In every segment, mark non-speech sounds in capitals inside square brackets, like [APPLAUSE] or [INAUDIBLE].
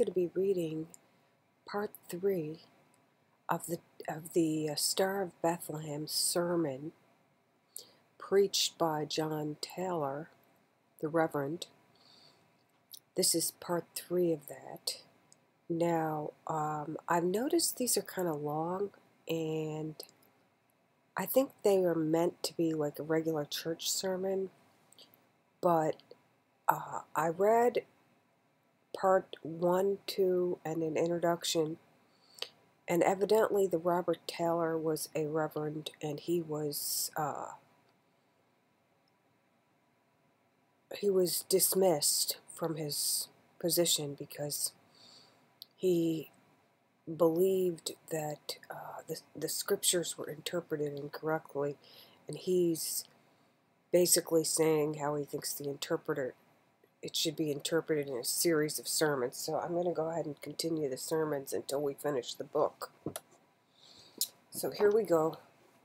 going to be reading part three of the of the uh, Star of Bethlehem sermon preached by John Taylor, the Reverend. This is part three of that. Now, um, I've noticed these are kind of long, and I think they are meant to be like a regular church sermon, but uh, I read part one, two, and an introduction. And evidently, the Robert Taylor was a reverend, and he was uh, he was dismissed from his position because he believed that uh, the the scriptures were interpreted incorrectly, and he's basically saying how he thinks the interpreter it should be interpreted in a series of sermons. So I'm going to go ahead and continue the sermons until we finish the book. So here we go.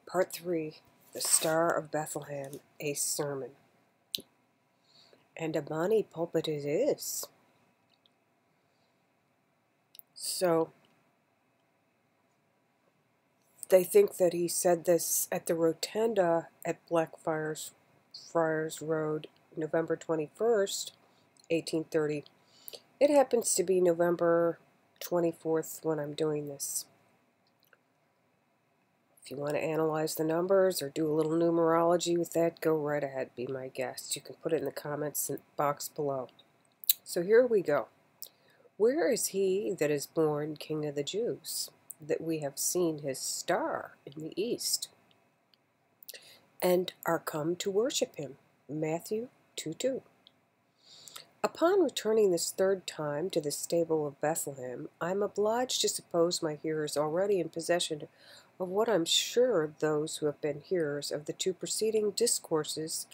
Part 3 The Star of Bethlehem, a sermon. And a bonny pulpit it is. So they think that he said this at the rotunda at Blackfriars Friars Road, November 21st, 1830. It happens to be November 24th when I'm doing this. If you want to analyze the numbers or do a little numerology with that, go right ahead, be my guest. You can put it in the comments box below. So here we go. Where is he that is born King of the Jews, that we have seen his star in the east, and are come to worship him? Matthew 2 2. Upon returning this third time to the stable of Bethlehem, I am obliged to suppose my hearers already in possession of what I'm sure those who have been hearers of the two preceding discourses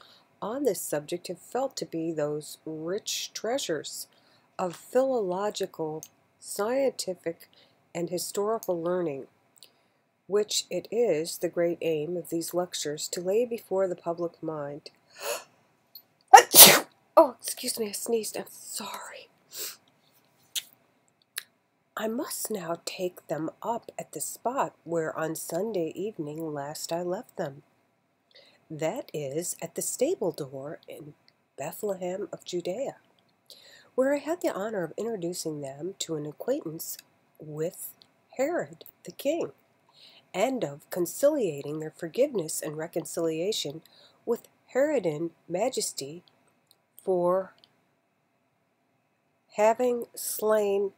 on this subject have felt to be those rich treasures of philological, scientific, and historical learning, which it is the great aim of these lectures to lay before the public mind. [GASPS] Oh, excuse me, I sneezed. I'm sorry. I must now take them up at the spot where on Sunday evening last I left them. That is at the stable door in Bethlehem of Judea, where I had the honor of introducing them to an acquaintance with Herod the king, and of conciliating their forgiveness and reconciliation with Herodian majesty for having slain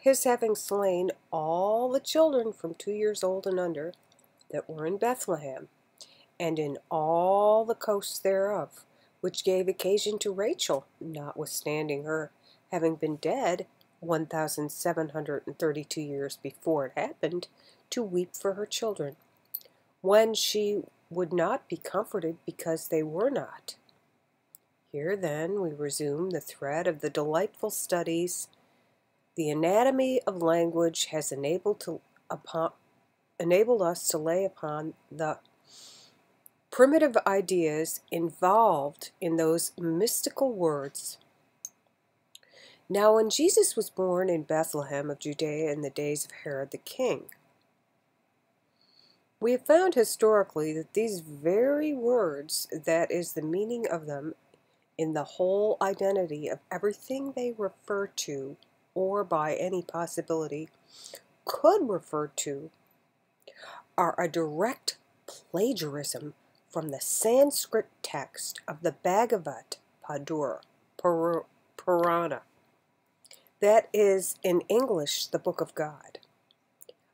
his having slain all the children from two years old and under that were in Bethlehem, and in all the coasts thereof, which gave occasion to Rachel, notwithstanding her having been dead one thousand seven hundred and thirty-two years before it happened, to weep for her children, when she would not be comforted because they were not. Here, then, we resume the thread of the delightful studies the anatomy of language has enabled, to, upon, enabled us to lay upon the primitive ideas involved in those mystical words. Now, when Jesus was born in Bethlehem of Judea in the days of Herod the king, we have found historically that these very words, that is the meaning of them, in the whole identity of everything they refer to, or by any possibility could refer to, are a direct plagiarism from the Sanskrit text of the Bhagavad Padur Purana. That is, in English, the Book of God.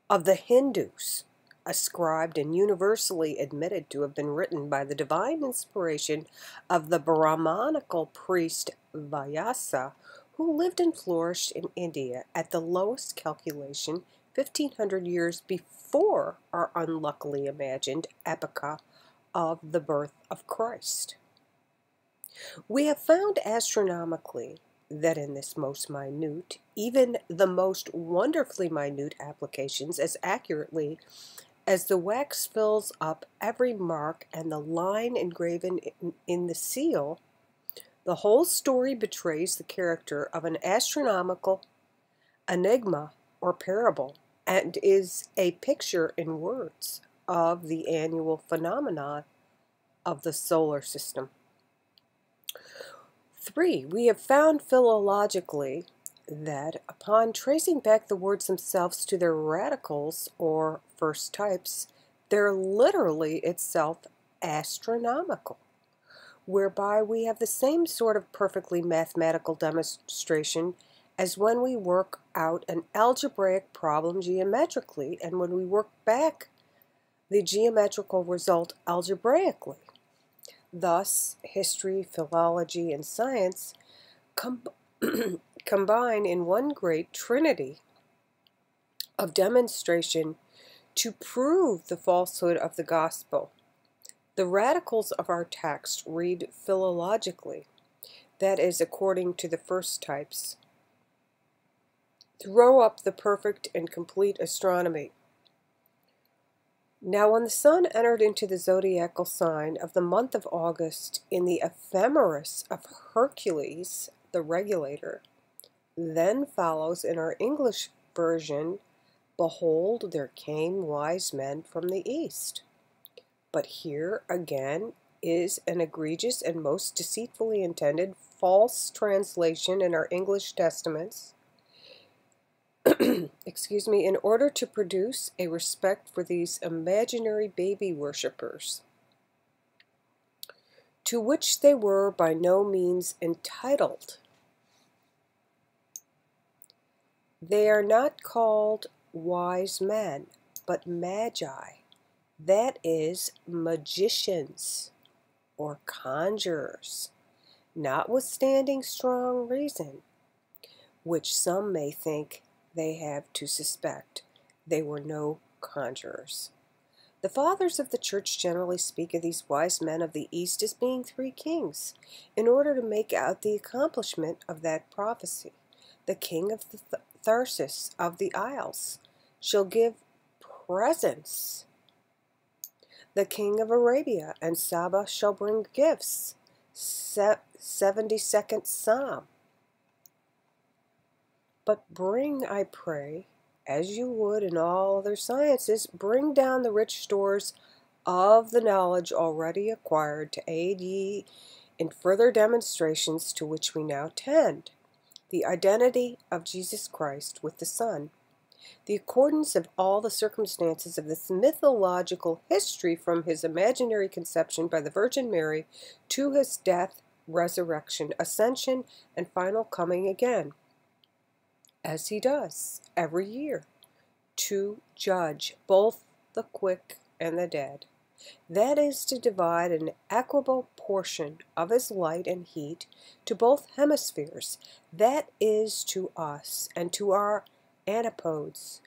Of the Hindus, ascribed and universally admitted to have been written by the divine inspiration of the Brahmanical priest Vyasa, who lived and flourished in India at the lowest calculation 1500 years before our unluckily imagined epocha of the birth of Christ. We have found astronomically that in this most minute, even the most wonderfully minute applications as accurately as the wax fills up every mark and the line engraven in, the seal, the whole story betrays the character of an astronomical enigma or parable and is a picture in words of the annual phenomenon of the solar system. Three, we have found philologically that upon tracing back the words themselves to their radicals or first types, they're literally itself astronomical, whereby we have the same sort of perfectly mathematical demonstration as when we work out an algebraic problem geometrically and when we work back the geometrical result algebraically. Thus, history, philology, and science com [CLEARS THROAT] combine in one great trinity of demonstration to prove the falsehood of the gospel. The radicals of our text read philologically, that is, according to the first types. Throw up the perfect and complete astronomy. Now, when the sun entered into the zodiacal sign of the month of August in the ephemeris of Hercules, the regulator, then follows in our English version, Behold, there came wise men from the east. But here again is an egregious and most deceitfully intended false translation in our English Testaments [CLEARS THROAT] excuse me, in order to produce a respect for these imaginary baby worshippers, to which they were by no means entitled. They are not called wise men, but magi, that is, magicians or conjurers, notwithstanding strong reason, which some may think they have to suspect they were no conjurers. The fathers of the church generally speak of these wise men of the East as being three kings, in order to make out the accomplishment of that prophecy. The king of the Th- Tharsis of the Isles shall give presents. The king of Arabia and Saba shall bring gifts. Se- 72nd Psalm. But bring, I pray, as you would in all other sciences, bring down the rich stores of the knowledge already acquired to aid ye in further demonstrations to which we now tend the identity of Jesus Christ with the Son, the accordance of all the circumstances of this mythological history from his imaginary conception by the Virgin Mary to his death, resurrection, ascension, and final coming again as he does every year, to judge both the quick and the dead. That is to divide an equable portion of his light and heat to both hemispheres. That is to us and to our antipodes.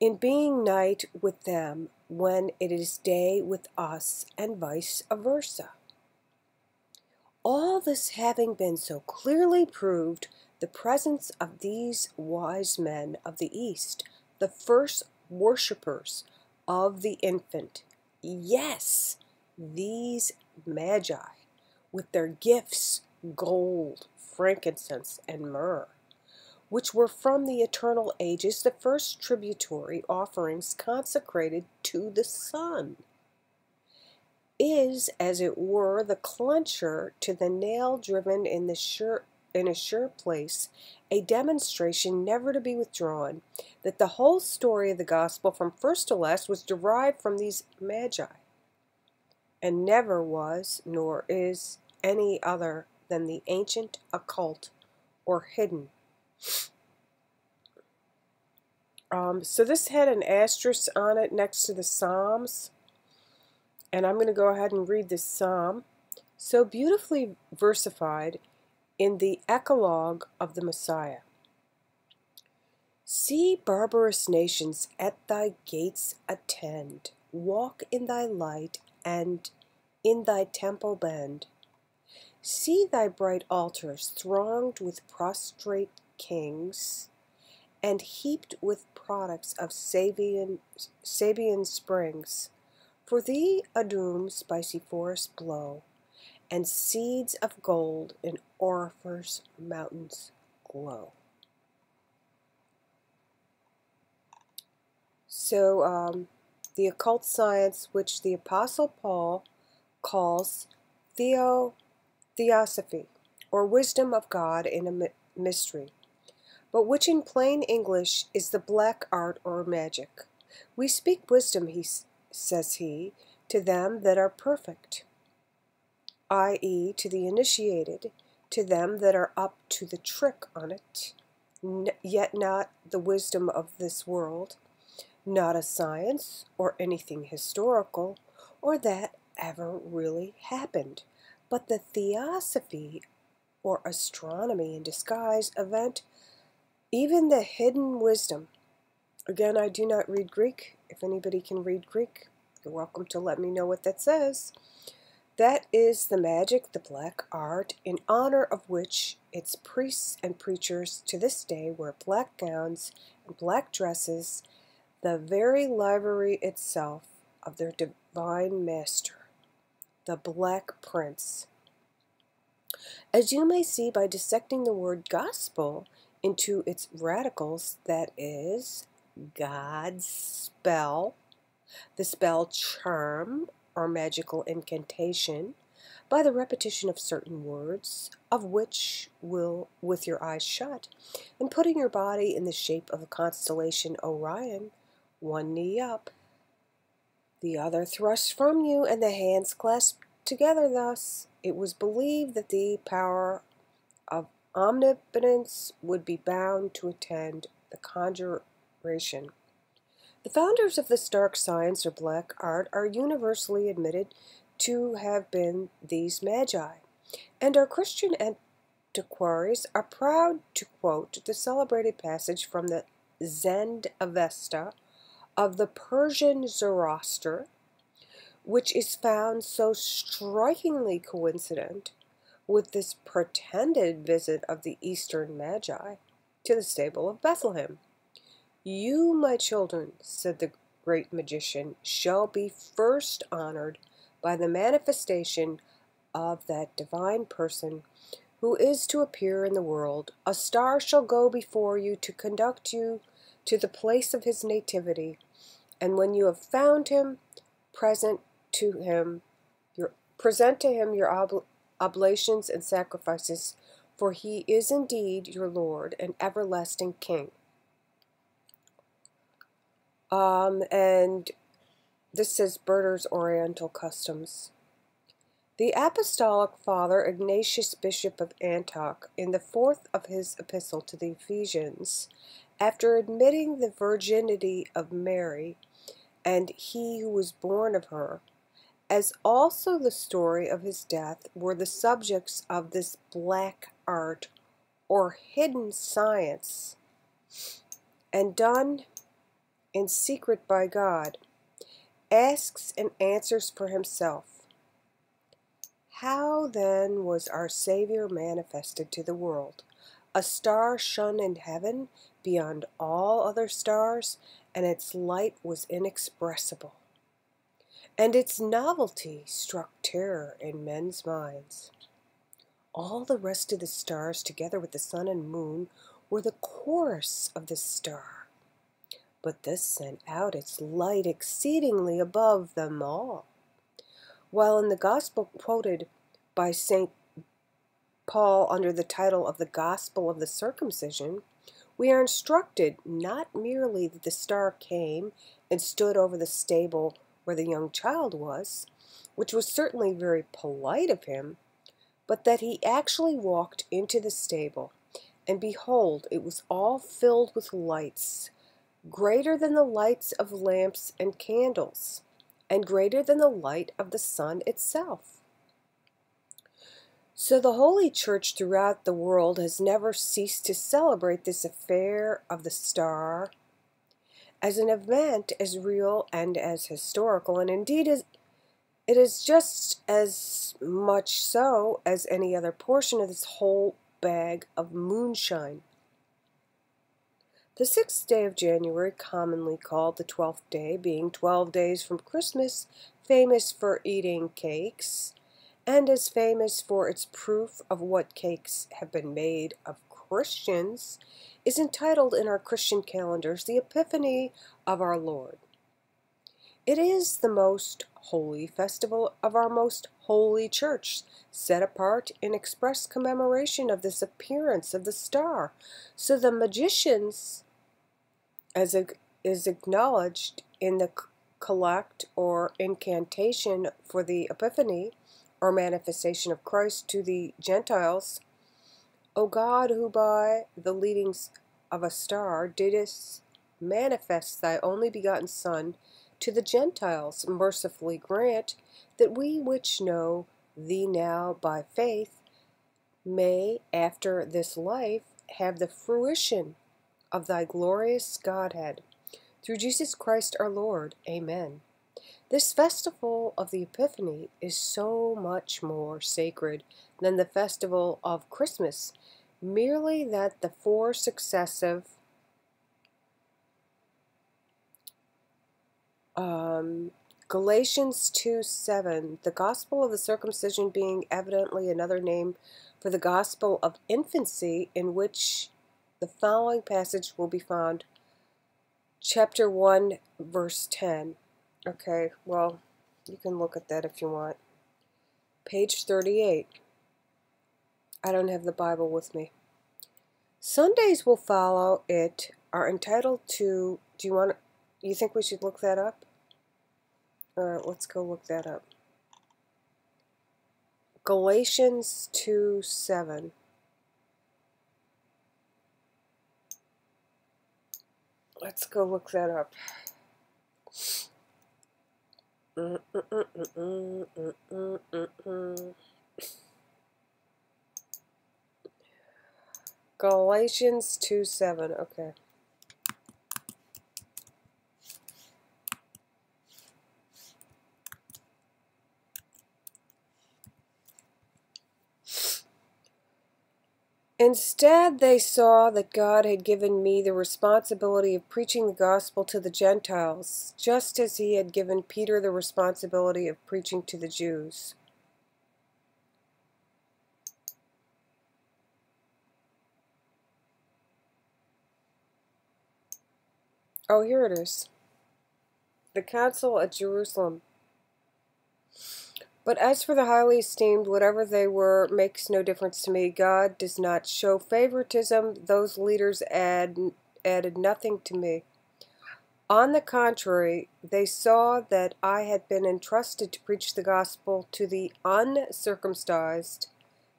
In being night with them when it is day with us, and vice versa. All this having been so clearly proved, the presence of these wise men of the East, the first worshippers of the infant. Yes, these magi, with their gifts, gold, frankincense, and myrrh, which were from the eternal ages the first tributary offerings consecrated to the sun, is, as it were, the clencher to the nail driven in the sure in a sure place, a demonstration never to be withdrawn that the whole story of the gospel from first to last was derived from these magi, and never was nor is any other than the ancient occult or hidden. Um, so this had an asterisk on it next to the Psalms. And I'm going to go ahead and read this psalm. So beautifully versified in the Eclogue of the Messiah. See barbarous nations at thy gates attend, walk in thy light, and in thy temple bend. See thy bright altars thronged with prostrate kings, and heaped with products of Sabian, Sabian springs. For thee, Adum, spicy forests blow, and seeds of gold in Ophir's mountains glow. So, um, the occult science, which the Apostle Paul calls theo theosophy, or wisdom of God in a mystery, but which in plain English is the black art or magic. We speak wisdom, he says he, to them that are perfect, i.e., to the initiated, to them that are up to the trick on it, yet not the wisdom of this world, not a science or anything historical, or that ever really happened, but the theosophy or astronomy in disguise event, even the hidden wisdom. Again, I do not read Greek. If anybody can read Greek, you're welcome to let me know what that says. That is the magic, the black art, in honor of which its priests and preachers to this day wear black gowns and black dresses, the very livery itself of their divine master, the Black Prince. As you may see by dissecting the word gospel into its radicals, that is, God's spell, the spell charm or magical incantation, by the repetition of certain words, of which will, with your eyes shut, and putting your body in the shape of the constellation Orion, one knee up, the other thrust from you, and the hands clasped together thus, it was believed that the power of omnipotence would be bound to attend the conjuration. The founders of this dark science or black art are universally admitted to have been these magi, and our Christian antiquaries are proud to quote the celebrated passage from the Zend Avesta of the Persian Zoroaster, which is found so strikingly coincident with this pretended visit of the Eastern Magi to the stable of Bethlehem. You, my children, said the great magician, shall be first honored by the manifestation of that divine person who is to appear in the world. A star shall go before you to conduct you to the place of his nativity, and when you have found him, present to him your present to him your obl oblations and sacrifices, for he is indeed your Lord and everlasting King. Um, and this says Burder's Oriental Customs. The Apostolic Father Ignatius, Bishop of Antioch, in the fourth of his epistle to the Ephesians, after admitting the virginity of Mary and he who was born of her, as also the story of his death, were the subjects of this black art or hidden science, and done in secret by God, asks and answers for himself. How then was our Savior manifested to the world? A star shone in heaven beyond all other stars, and its light was inexpressible. And its novelty struck terror in men's minds. All the rest of the stars, together with the sun and moon, were the chorus of the star but this sent out its light exceedingly above them all. While in the Gospel quoted by St. Paul under the title of the Gospel of the Circumcision, we are instructed not merely that the star came and stood over the stable where the young child was, which was certainly very polite of him, but that he actually walked into the stable, and behold, it was all filled with lights, greater than the lights of lamps and candles, and greater than the light of the sun itself. So the Holy Church throughout the world has never ceased to celebrate this affair of the star as an event as real and as historical, and indeed as it is just as much so as any other portion of this whole bag of moonshine. The sixth day of January, commonly called the twelfth day, being twelve days from Christmas, famous for eating cakes, and as famous for its proof of what cakes have been made of Christians is entitled in our Christian calendars the Epiphany of our Lord. It is the most holy festival of our most holy church, set apart in express commemoration of this appearance of the star. So the magicians, as is acknowledged in the collect or incantation for the Epiphany or manifestation of Christ to the Gentiles, O God, who by the leadings of a star didst manifest thy only begotten Son to the Gentiles, mercifully grant that we which know thee now by faith may, after this life, have the fruition of thy glorious Godhead. Through Jesus Christ our Lord. Amen. This festival of the Epiphany is so much more sacred than the festival of Christmas, merely that the four successive Um, Galatians 2 7, the gospel of the circumcision being evidently another name for the gospel of infancy, in which the following passage will be found. Chapter 1, verse 10. Okay, well, you can look at that if you want. Page 38. I don't have the Bible with me. Sundays will follow it are entitled to. Do you want you think we should look that up? Alright, let's go look that up. Galatians 2 7. Let's go look that up. Galatians 2 7. Okay. Instead, they saw that God had given me the responsibility of preaching the gospel to the Gentiles, just as he had given Peter the responsibility of preaching to the Jews. Oh, here it is. The Council at Jerusalem. But as for the highly esteemed, whatever they were makes no difference to me. God does not show favoritism. Those leaders add, added nothing to me. On the contrary, they saw that I had been entrusted to preach the gospel to the uncircumcised,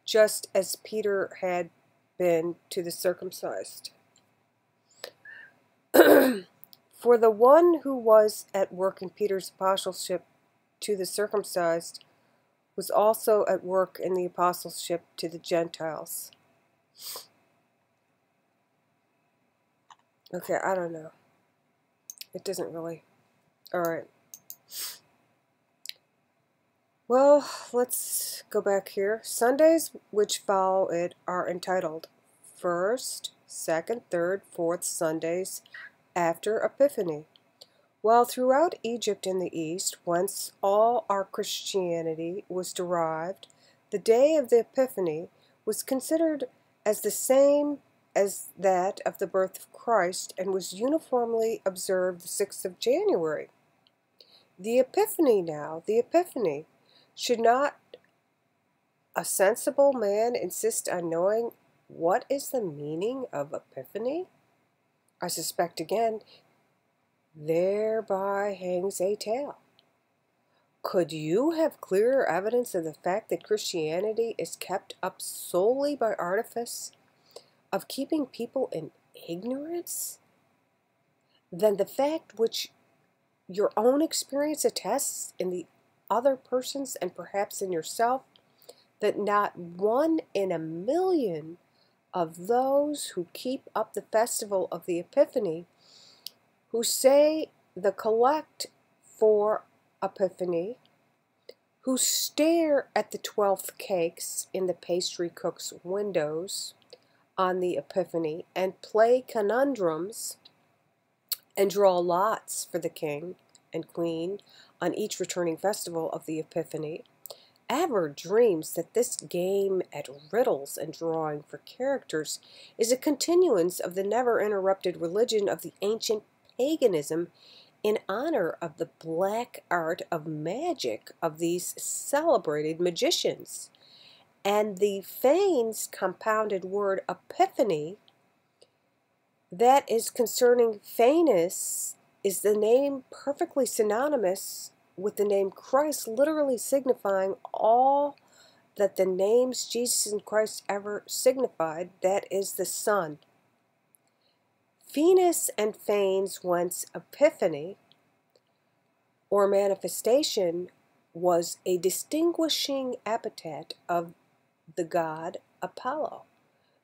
just as Peter had been to the circumcised. [CLEARS THROAT] For the one who was at work in Peter's apostleship to the circumcised was also at work in the apostleship to the Gentiles. Okay, I don't know. It doesn't really. Alright. Well, let's go back here. Sundays which follow it are entitled First, Second, Third, Fourth Sundays after Epiphany. While throughout Egypt and the East, whence all our Christianity was derived, the day of the Epiphany was considered as the same as that of the birth of Christ and was uniformly observed the 6th of January. The Epiphany now, the Epiphany, should not a sensible man insist on knowing what is the meaning of Epiphany? I suspect again Thereby hangs a tale. Could you have clearer evidence of the fact that Christianity is kept up solely by artifice of keeping people in ignorance than the fact which your own experience attests in the other persons and perhaps in yourself that not one in a million of those who keep up the festival of the Epiphany who say the collect for Epiphany, who stare at the twelfth cakes in the pastry cook's windows on the Epiphany and play conundrums and draw lots for the king and queen on each returning festival of the Epiphany, ever dreams that this game at riddles and drawing for characters is a continuance of the never interrupted religion of the ancient paganism in honor of the black art of magic of these celebrated magicians. And the Phanes compounded word epiphany that is concerning Phanes is the name perfectly synonymous with the name Christ, literally signifying all that the names Jesus and Christ ever signified, that is the Son. Venus and Phanes once Epiphany or manifestation was a distinguishing epithet of the god Apollo.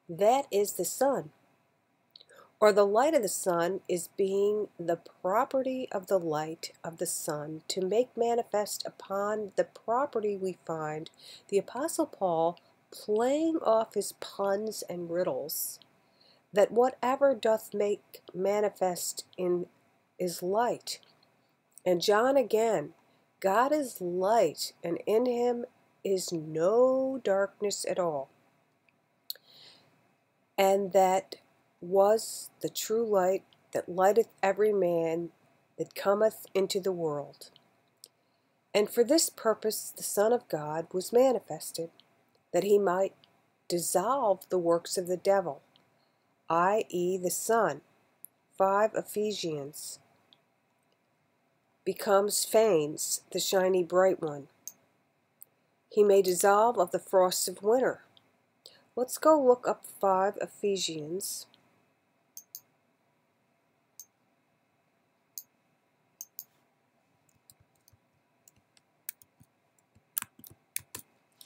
That is the sun or the light of the sun is being the property of the light of the sun to make manifest upon the property we find the apostle paul playing off his puns and riddles that whatever doth make manifest in is light and john again god is light and in him is no darkness at all and that was the true light that lighteth every man that cometh into the world. And for this purpose the Son of God was manifested, that he might dissolve the works of the devil, i.e., the sun. 5 Ephesians becomes Phanes, the shiny bright one. He may dissolve of the frosts of winter. Let's go look up 5 Ephesians.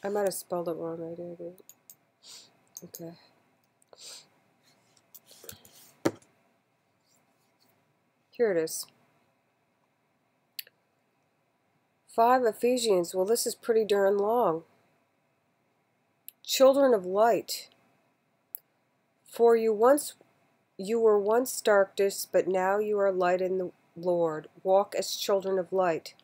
I might have spelled it wrong. I did. Okay. Here it is. 5 Ephesians. Well, this is pretty darn long. Children of light. For you once you were once darkness, but now you are light in the Lord. Walk as children of light.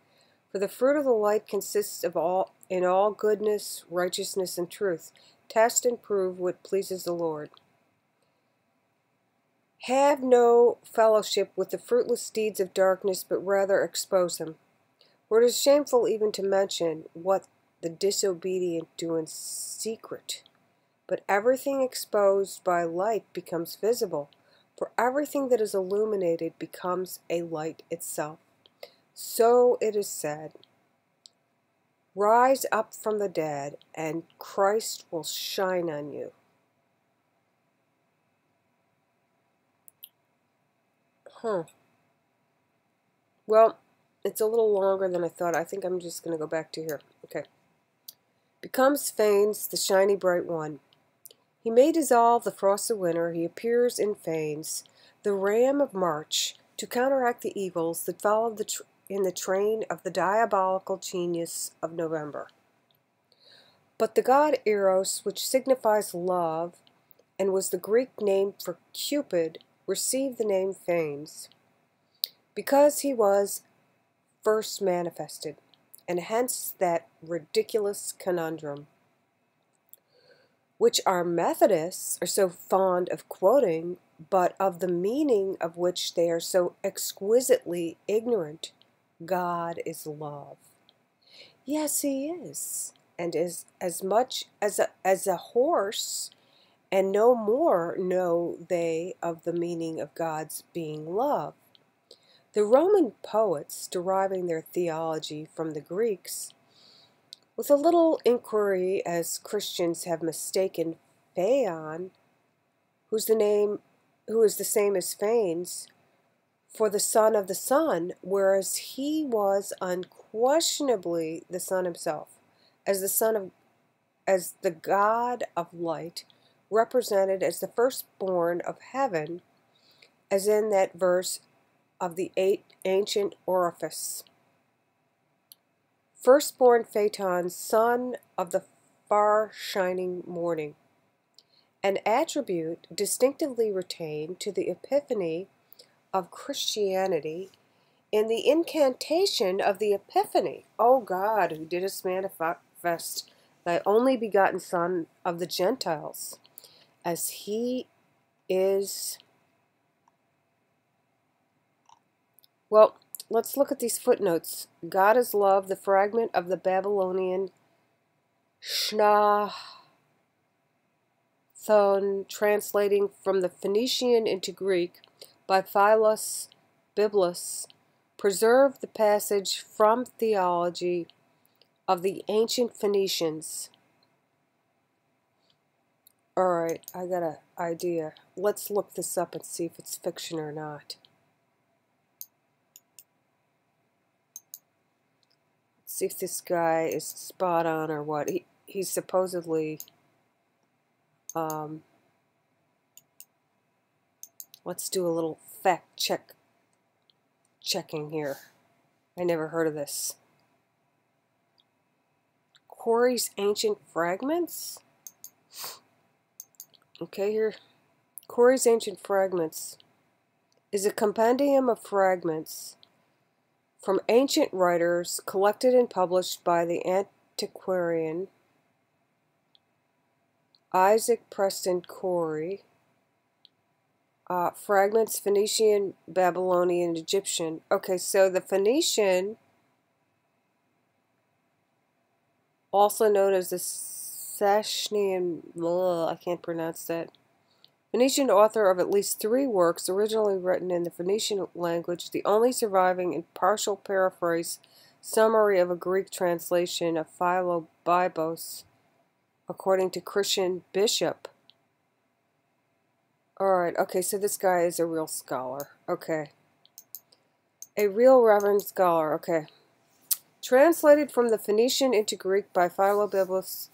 For the fruit of the light consists of all in all goodness, righteousness, and truth. Test and prove what pleases the Lord. Have no fellowship with the fruitless deeds of darkness, but rather expose them. For it is shameful even to mention what the disobedient do in secret. But everything exposed by light becomes visible, for everything that is illuminated becomes a light itself. So it is said, Rise up from the dead, and Christ will shine on you. Huh. Well, it's a little longer than I thought. I think I'm just going to go back to here. Okay. Becomes Phanes, the shiny bright one. He may dissolve the frost of winter. He appears in Phanes, the ram of March, to counteract the evils that follow the in the train of the diabolical genius of November. But the god Eros, which signifies love and was the Greek name for Cupid, received the name Phanes because he was first manifested, and hence that ridiculous conundrum, which our Methodists are so fond of quoting, but of the meaning of which they are so exquisitely ignorant God is love. Yes, He is, and is as much as a, as a horse, and no more know they of the meaning of God's being love. The Roman poets, deriving their theology from the Greeks, with a little inquiry as Christians have mistaken Phaon, who's the name who is the same as Phanes, for the Son of the Son, whereas he was unquestionably the Son himself, as the Son of as the God of light, represented as the firstborn of heaven, as in that verse of the eight ancient orifice. Firstborn Phaeton, son of the far shining morning. An attribute distinctively retained to the Epiphany of Christianity in the incantation of the Epiphany. Oh God, who didst manifest thy only begotten Son of the Gentiles, as he is. Well, let's look at these footnotes. God is love, the fragment of the Babylonian Shna Thon, translating from the Phoenician into Greek by Philos Biblos, preserved the passage from theology of the ancient Phoenicians. Alright, I got an idea. Let's look this up and see if it's fiction or not. Let's see if this guy is spot on or what. He, he's supposedly um, let's do a little fact check checking here. I never heard of this. Cory's Ancient Fragments. Okay, here. Cory's Ancient Fragments is a compendium of fragments from ancient writers collected and published by the antiquarian Isaac Preston Cory. Uh, fragments Phoenician, Babylonian, Egyptian. Okay, so the Phoenician also known as the Sasanian, I can't pronounce that. Phoenician author of at least three works originally written in the Phoenician language, the only surviving and partial paraphrase summary of a Greek translation of Philobiblos, according to Christian Bishop. Alright, okay, so this guy is a real scholar. Okay. A real reverend scholar, okay. Translated from the Phoenician into Greek by Philobiblos,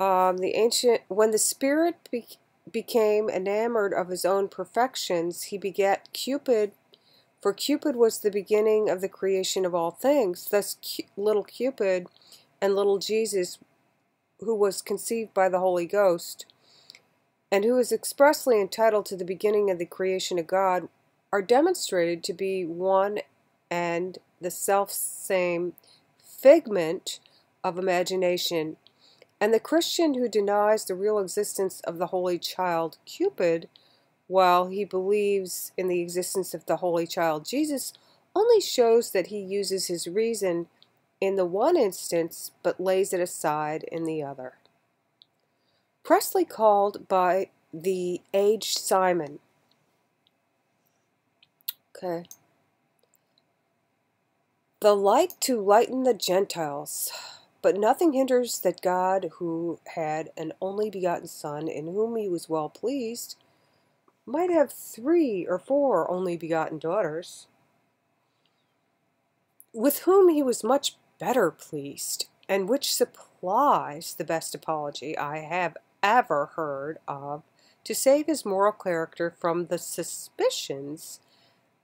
um, the ancient, when the spirit be, became enamored of his own perfections, he begat Cupid, for Cupid was the beginning of the creation of all things. Thus, Cu little Cupid and little Jesus, who was conceived by the Holy Ghost, and who is expressly entitled to the beginning of the creation of God, are demonstrated to be one and the self same figment of imagination. And the Christian who denies the real existence of the holy child Cupid, while he believes in the existence of the holy child Jesus, only shows that he uses his reason in the one instance but lays it aside in the other. Presley called by the aged Simon. Okay the light to lighten the Gentiles. But nothing hinders that God, who had an only begotten Son, in whom he was well pleased, might have three or four only begotten daughters, with whom he was much better pleased, and which supplies the best apology I have ever heard of to save his moral character from the suspicions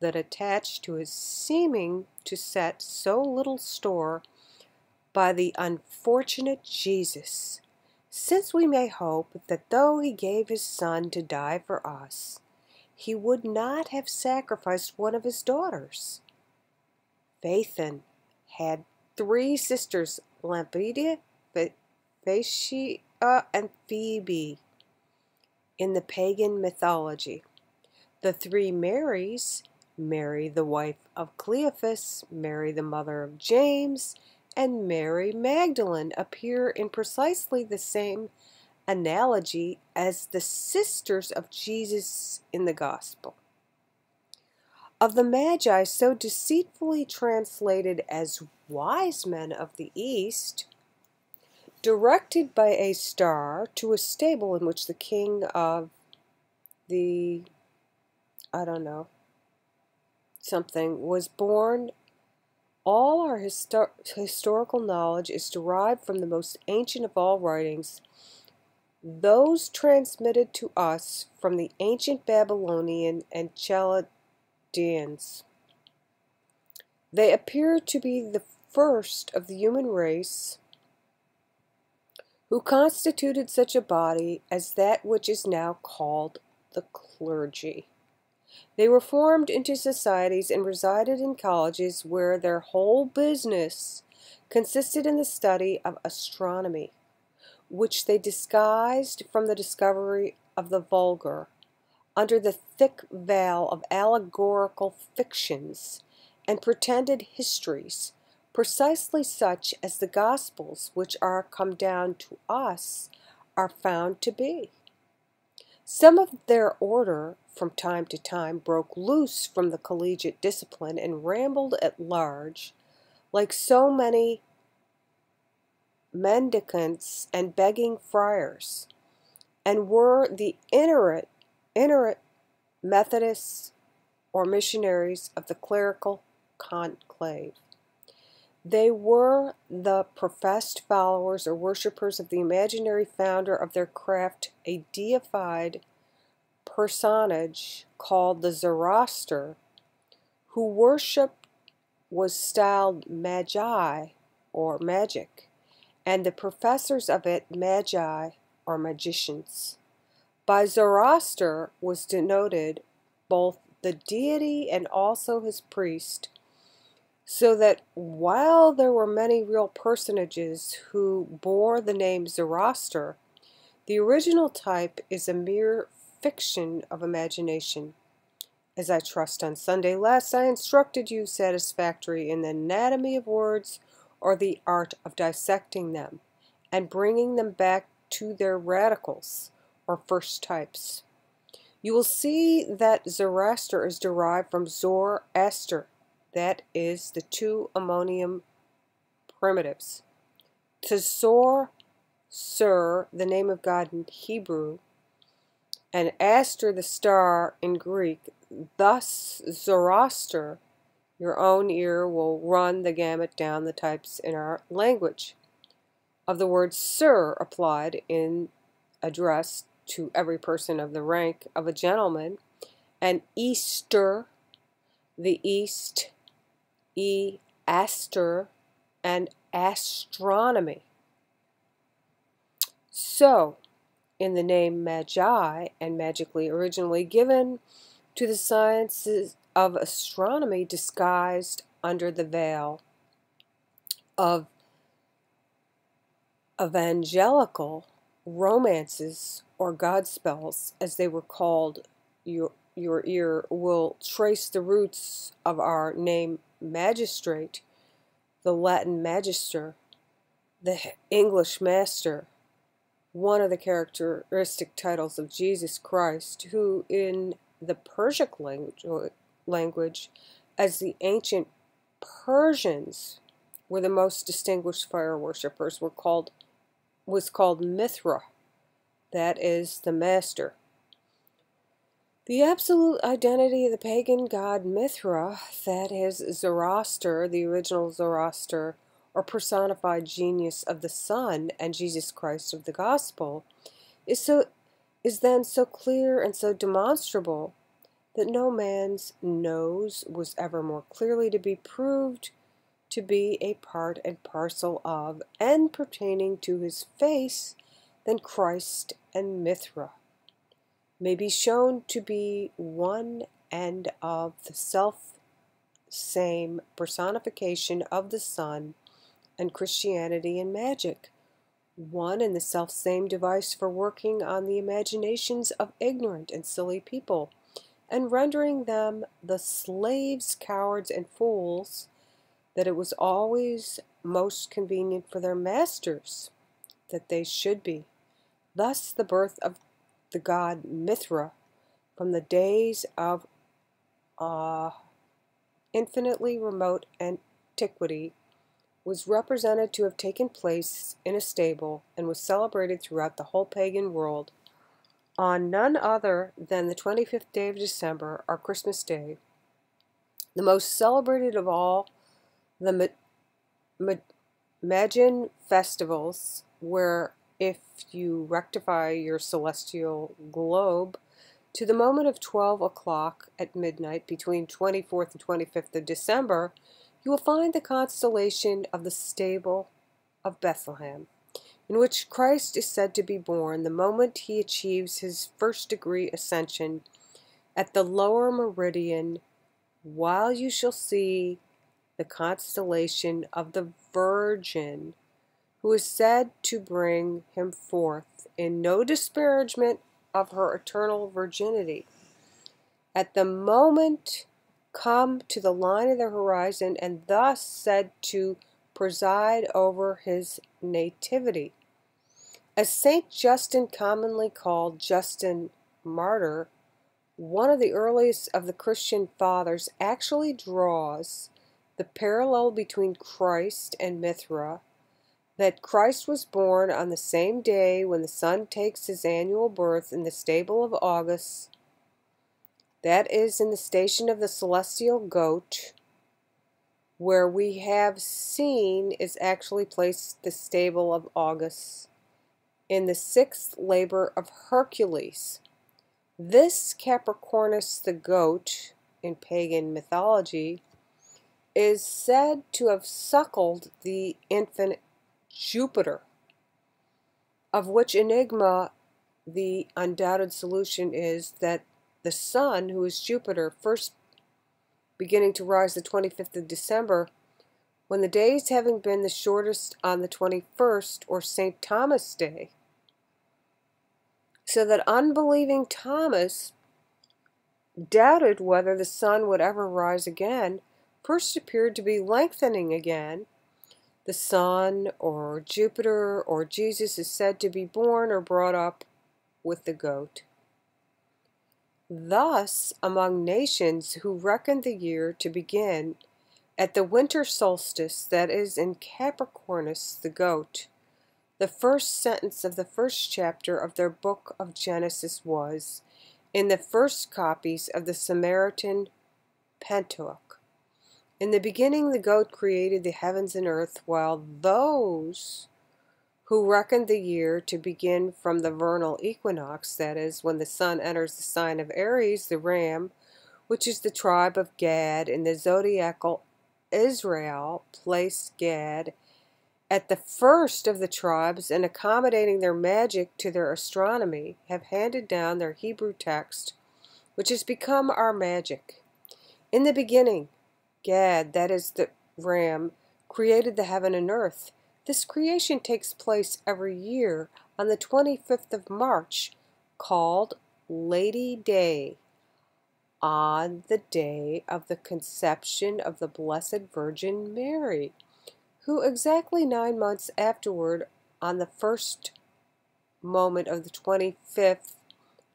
that attach to his seeming to set so little store by the unfortunate Jesus, since we may hope that though he gave his Son to die for us, he would not have sacrificed one of his daughters. Phaethon had three sisters, Lampetia, Phaecia, and Phoebe, in the pagan mythology. The three Marys Mary, the wife of Cleophas, Mary, the mother of James, and Mary Magdalene appear in precisely the same analogy as the sisters of Jesus in the Gospel. Of the Magi, so deceitfully translated as wise men of the East, directed by a star to a stable in which the king of the, I don't know, something was born, all our histor historical knowledge is derived from the most ancient of all writings, those transmitted to us from the ancient Babylonian and Chaldeans. They appear to be the first of the human race who constituted such a body as that which is now called the clergy. They were formed into societies and resided in colleges where their whole business consisted in the study of astronomy, which they disguised from the discovery of the vulgar under the thick veil of allegorical fictions and pretended histories, precisely such as the Gospels which are come down to us are found to be. Some of their order from time to time broke loose from the collegiate discipline and rambled at large, like so many mendicants and begging friars, and were the iterate, iterate Methodists or missionaries of the clerical conclave. They were the professed followers or worshippers of the imaginary founder of their craft, a deified personage called the Zoroaster, who worship was styled magi or magic, and the professors of it magi or magicians. By Zoroaster was denoted both the deity and also his priest, so that while there were many real personages who bore the name Zoroaster, the original type is a mere fiction of imagination. As I trust on Sunday last, I instructed you satisfactory in the anatomy of words or the art of dissecting them and bringing them back to their radicals or first types. You will see that Zoroaster is derived from Zoroaster, that is the two Ammonian primitives. To Zor, Sir, the name of God in Hebrew, and Aster, the star, in Greek. Thus, Zoroaster, your own ear will run the gamut down the types in our language. Of the word Sir applied in address to every person of the rank of a gentleman, and Easter, the East, E. Aster, and astronomy. So, in the name Magi and magically originally given to the sciences of astronomy disguised under the veil of evangelical romances or godspells, as they were called, your, ear will trace the roots of our name magistrate, the Latin magister, the English master, one of the characteristic titles of Jesus Christ, who in the Persic language, language as the ancient Persians were the most distinguished fire worshippers, were called was called Mithra, that is the master. The absolute identity of the pagan god Mithra, that is Zoroaster, the original Zoroaster, or personified genius of the sun and Jesus Christ of the Gospel, is so is then so clear and so demonstrable that no man's nose was ever more clearly to be proved to be a part and parcel of and pertaining to his face than Christ and Mithra may be shown to be one and of the self same personification of the sun and Christianity and magic, one and the self same device for working on the imaginations of ignorant and silly people, and rendering them the slaves, cowards, and fools that it was always most convenient for their masters that they should be. Thus, the birth of the god Mithra from the days of uh, infinitely remote antiquity was represented to have taken place in a stable and was celebrated throughout the whole pagan world. On none other than the 25th day of December, our Christmas Day, the most celebrated of all the Magian festivals, where if you rectify your celestial globe to the moment of 12 o'clock at midnight between 24th and 25th of December, you will find the constellation of the stable of Bethlehem, in which Christ is said to be born the moment he achieves his first degree ascension at the lower meridian, while you shall see the constellation of the Virgin, who is said to bring him forth in no disparagement of her eternal virginity. At the moment come to the line of the horizon, and thus said to preside over his nativity. As Saint Justin, commonly called Justin Martyr, one of the earliest of the Christian fathers, actually draws the parallel between Christ and Mithra, that Christ was born on the same day when the sun takes his annual birth in the stable of August, that is, in the station of the celestial goat, where we have seen is actually placed the stable of August in the sixth labor of Hercules. This Capricornus the goat in pagan mythology is said to have suckled the infant Jupiter, of which enigma the undoubted solution is that the sun, who is Jupiter, first beginning to rise the 25th of December, when the days having been the shortest on the 21st, or St. Thomas Day, so that unbelieving Thomas doubted whether the sun would ever rise again, first appeared to be lengthening again. The sun, or Jupiter, or Jesus is said to be born or brought up with the goat. Thus, among nations who reckon the year to begin at the winter solstice, that is in Capricornus the goat, the first sentence of the first chapter of their book of Genesis was, in the first copies of the Samaritan Pentateuch. In the beginning, the goat created the heavens and earth, while those who reckoned the year to begin from the vernal equinox, that is, when the sun enters the sign of Aries, the ram, which is the tribe of Gad in the zodiacal Israel, placed Gad at the first of the tribes and accommodating their magic to their astronomy, have handed down their Hebrew text, which has become our magic. In the beginning, Gad, that is the ram, created the heaven and earth. This creation takes place every year on the 25th of March, called Lady Day, on the day of the conception of the Blessed Virgin Mary who exactly nine months afterward, on the first moment of the 25th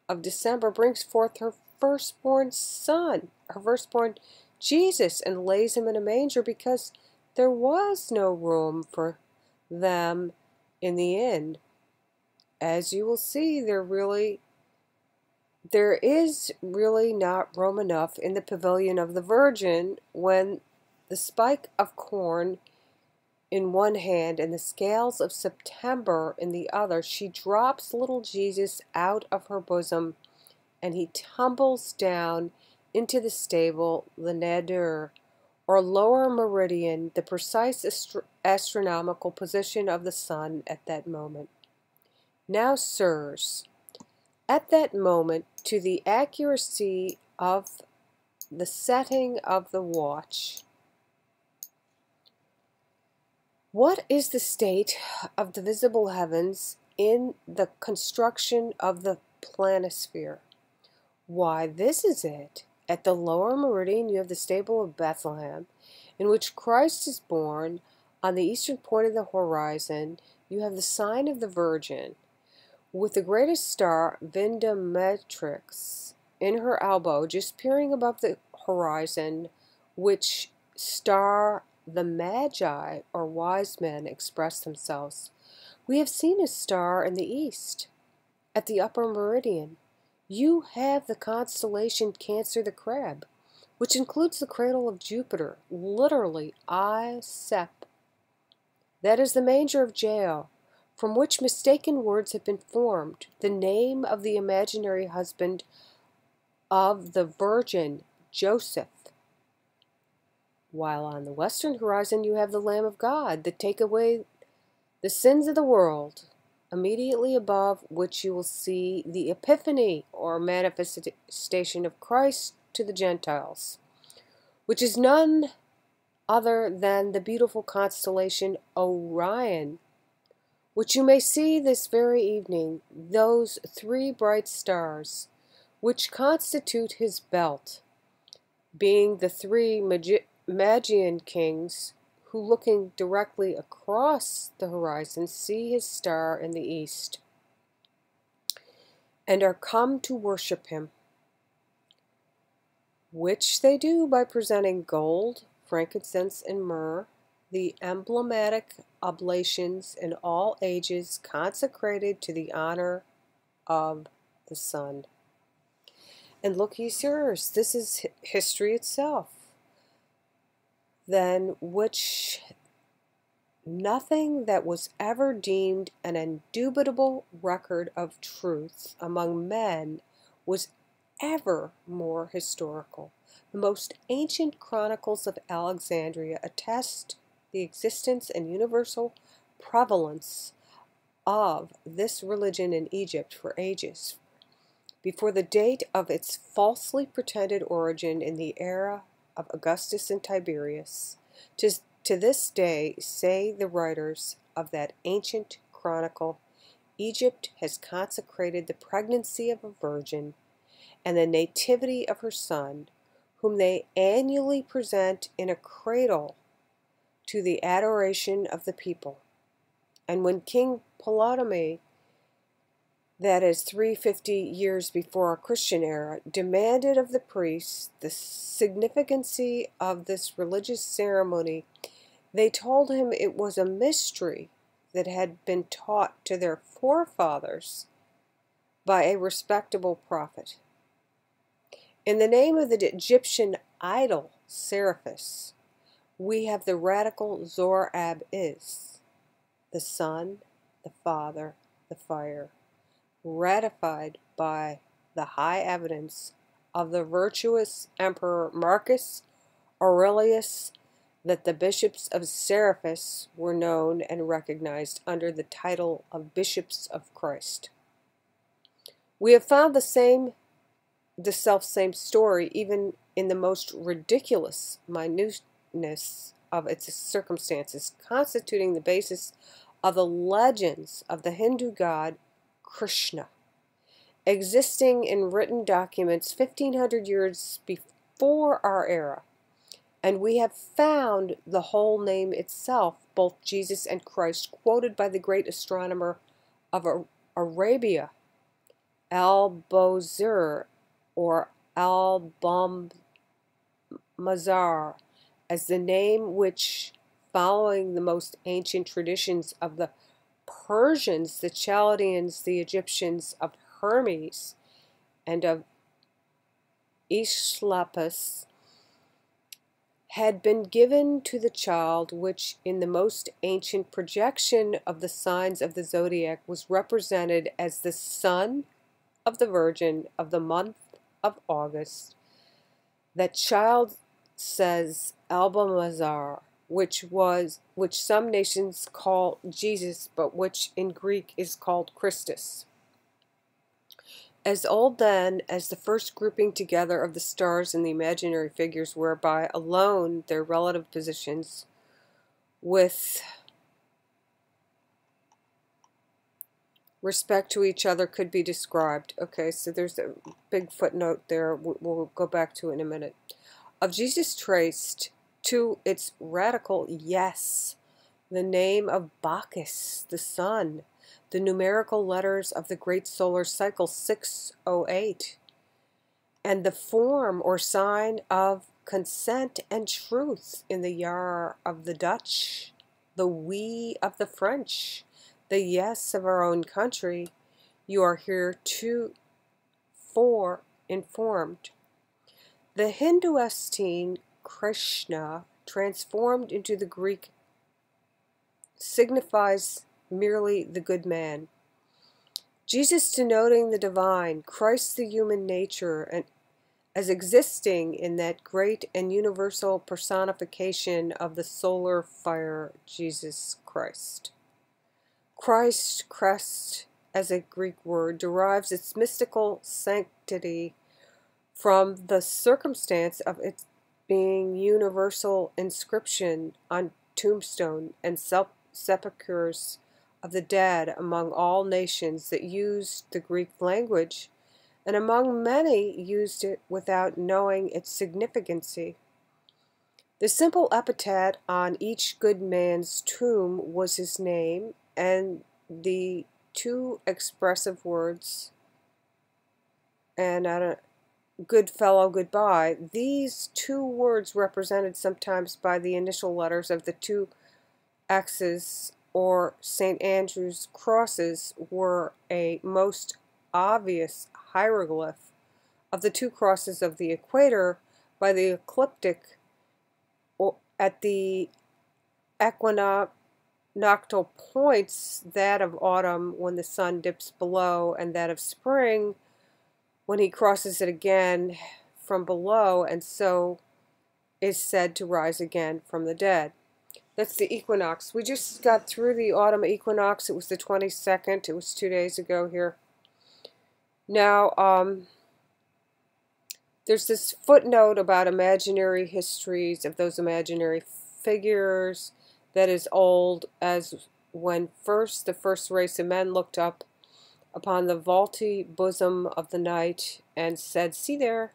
of December, brings forth her firstborn son, her firstborn Jesus, and lays him in a manger because there was no room for them in the inn. As you will see, there really there is really not room enough in the pavilion of the Virgin when the spike of corn in one hand and the scales of September in the other, she drops little Jesus out of her bosom, and he tumbles down into the stable, the nadir, or lower meridian, the precise astro astronomical position of the sun at that moment. Now, sirs, at that moment, to the accuracy of the setting of the watch, what is the state of the visible heavens in the construction of the planisphere? Why, this is it. At the lower meridian, you have the stable of Bethlehem, in which Christ is born. On the eastern point of the horizon, you have the sign of the Virgin, with the greatest star, Vindemiatrix, in her elbow, just peering above the horizon, which star the Magi, or wise men, express themselves. We have seen a star in the east, at the upper meridian. You have the constellation Cancer the Crab, which includes the cradle of Jupiter, literally I Sep. That is the manger of Jael, from which mistaken words have been formed, the name of the imaginary husband of the Virgin, Joseph while on the western horizon you have the Lamb of God that take away the sins of the world, immediately above which you will see the Epiphany or manifestation of Christ to the Gentiles, which is none other than the beautiful constellation Orion, which you may see this very evening, those three bright stars, which constitute his belt, being the three Magi Magian kings who, looking directly across the horizon, see his star in the east, and are come to worship him, which they do by presenting gold, frankincense, and myrrh, the emblematic oblations in all ages consecrated to the honor of the sun. And look ye, sirs, this is history itself than which nothing that was ever deemed an indubitable record of truth among men was ever more historical. The most ancient chronicles of Alexandria attest the existence and universal prevalence of this religion in Egypt for ages, before the date of its falsely pretended origin in the era of Augustus and Tiberius. To, to this day, say the writers of that ancient chronicle, Egypt has consecrated the pregnancy of a virgin and the nativity of her son, whom they annually present in a cradle to the adoration of the people. And when King Ptolemy that is 350 years before our Christian era, demanded of the priests the significancy of this religious ceremony, they told him it was a mystery that had been taught to their forefathers by a respectable prophet. In the name of the Egyptian idol Serapis, we have the radical Zorab is, the sun, the Father, the Fire ratified by the high evidence of the virtuous Emperor Marcus Aurelius that the bishops of Serapis were known and recognized under the title of Bishops of Christ. We have found the same the self-same story even in the most ridiculous minuteness of its circumstances, constituting the basis of the legends of the Hindu god Krishna, existing in written documents 1500 years before our era. And we have found the whole name itself, both Jesus and Christ, quoted by the great astronomer of Arabia, Al-Bozir, or Albumazar, as the name which, following the most ancient traditions of the Persians, the Chaldeans, the Egyptians of Hermes and of Aesculapius had been given to the child, which in the most ancient projection of the signs of the zodiac was represented as the son of the Virgin of the month of August. That child says Albumazar which was which some nations call Jesus, but which in Greek is called Christus. As old then as the first grouping together of the stars and the imaginary figures whereby alone their relative positions with respect to each other could be described. Okay, so there's a big footnote there. We'll go back to in a minute. Of Jesus traced to its radical yes, the name of Bacchus, the sun, the numerical letters of the great solar cycle 608, and the form or sign of consent and truth in the yar of the Dutch, the we of the French, the yes of our own country, you are here to for informed. The Hinduistine Krishna, transformed into the Greek, signifies merely the good man. Jesus denoting the divine, Christ the human nature, and as existing in that great and universal personification of the solar fire, Jesus Christ. Christ, crest, as a Greek word, derives its mystical sanctity from the circumstance of its being universal inscription on tombstone and sepulchres of the dead among all nations that used the Greek language, and among many used it without knowing its significance. The simple epithet on each good man's tomb was his name, and the two expressive words, and I don't, good fellow, goodbye. These two words represented sometimes by the initial letters of the two X's or St. Andrew's crosses were a most obvious hieroglyph of the two crosses of the equator by the ecliptic at the equinoctial points, that of autumn when the sun dips below, and that of spring when he crosses it again from below, and so is said to rise again from the dead. That's the equinox. We just got through the autumn equinox. It was the 22nd. It was two days ago here. Now, um, there's this footnote about imaginary histories of those imaginary figures that is old as when first the first race of men looked up upon the vaulty bosom of the night and said, See there,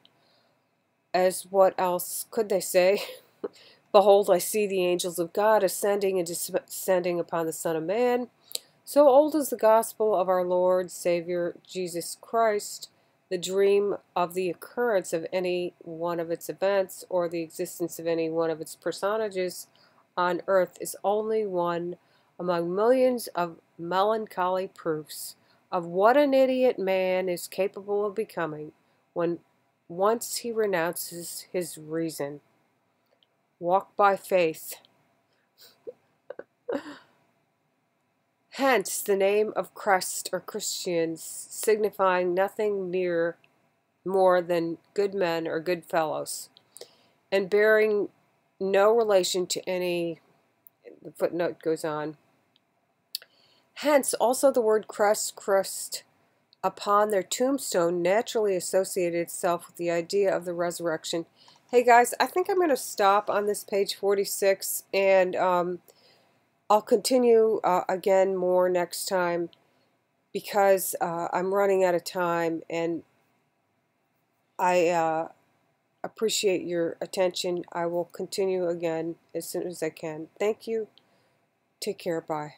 as what else could they say? [LAUGHS] Behold, I see the angels of God ascending and descending upon the Son of Man. So old is the gospel of our Lord, Savior, Jesus Christ, the dream of the occurrence of any one of its events or the existence of any one of its personages on earth is only one among millions of melancholy proofs of what an idiot man is capable of becoming when once he renounces his reason. Walk by faith. Hence the name of Christ or Christians, signifying nothing near more than good men or good fellows, and bearing no relation to any, the footnote goes on. Hence also the word crust, crust upon their tombstone naturally associated itself with the idea of the resurrection. Hey guys, I think I'm going to stop on this page 46 and um, I'll continue uh, again more next time because uh, I'm running out of time and I uh, appreciate your attention. I will continue again as soon as I can. Thank you. Take care. Bye.